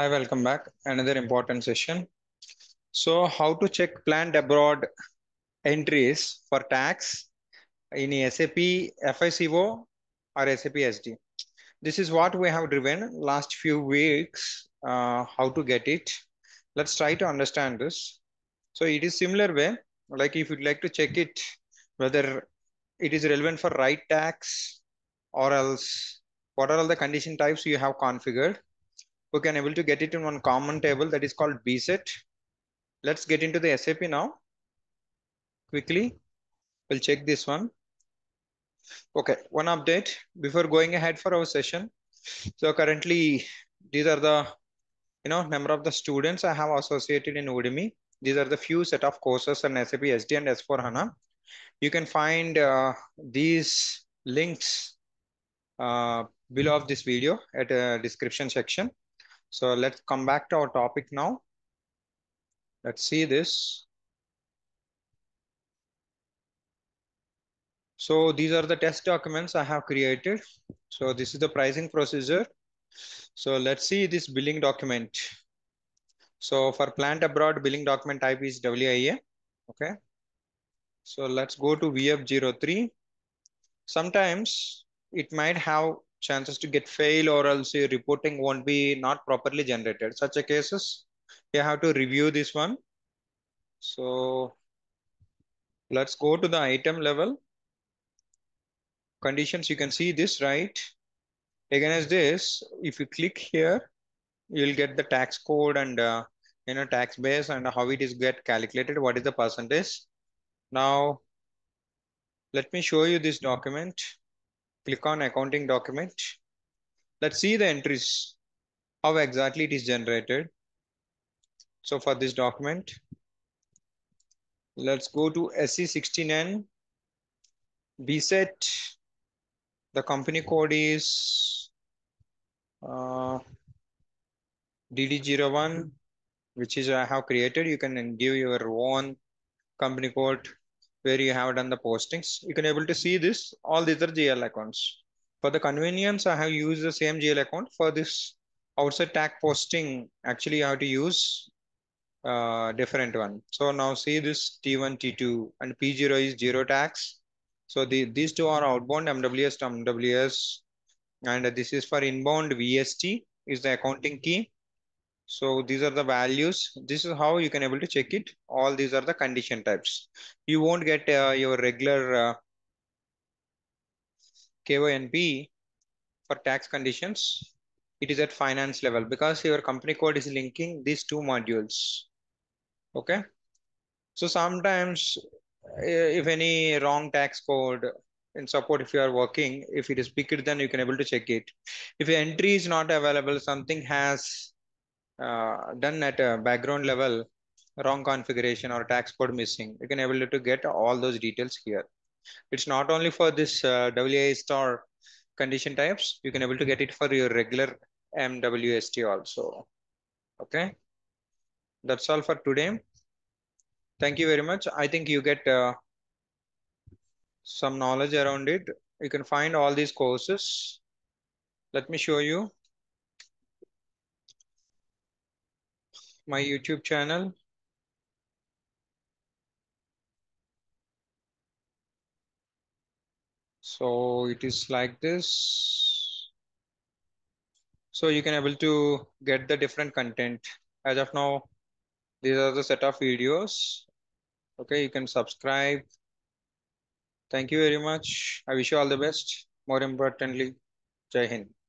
Hi, welcome back. Another important session. So how to check planned abroad entries for tax in SAP FICO or SAP SD. This is what we have driven last few weeks, uh, how to get it. Let's try to understand this. So it is similar way, like if you'd like to check it, whether it is relevant for right tax or else what are all the condition types you have configured we can able to get it in one common table that is called BSET. Let's get into the SAP now. Quickly, we'll check this one. Okay, one update before going ahead for our session. So currently, these are the you know number of the students I have associated in Udemy. These are the few set of courses on SAP SD and S4 HANA. You can find uh, these links uh, below of this video at a description section. So let's come back to our topic now. Let's see this. So these are the test documents I have created. So this is the pricing procedure. So let's see this billing document. So for plant abroad billing document type is WIA. Okay. So let's go to VF03. Sometimes it might have chances to get fail or else your reporting won't be not properly generated. Such a cases, you have to review this one. So let's go to the item level. Conditions, you can see this, right? Against this, if you click here, you'll get the tax code and uh, you know tax base and how it is get calculated, what is the percentage. Now, let me show you this document click on accounting document. Let's see the entries, how exactly it is generated. So for this document, let's go to SE16N, BSET, the company code is uh, DD01, which is I have created. You can give your own company code where you have done the postings. You can able to see this. All these are GL accounts. For the convenience, I have used the same GL account. For this outside tag posting, actually you have to use uh, different one. So now see this T1, T2 and P0 is zero tax. So the, these two are outbound MWS to MWS and this is for inbound VST is the accounting key. So these are the values. This is how you can able to check it. All these are the condition types. You won't get uh, your regular uh, KYNP for tax conditions. It is at finance level because your company code is linking these two modules. Okay. So sometimes if any wrong tax code in support if you are working, if it is picked, then you can able to check it. If entry is not available, something has uh, done at a background level, wrong configuration or tax code missing, you can able to get all those details here. It's not only for this uh, WA star condition types, you can able to get it for your regular MWST also. Okay. That's all for today. Thank you very much. I think you get uh, some knowledge around it. You can find all these courses. Let me show you. My YouTube channel. So it is like this. So you can able to get the different content. As of now, these are the set of videos. Okay, you can subscribe. Thank you very much. I wish you all the best. More importantly, Jai Hind.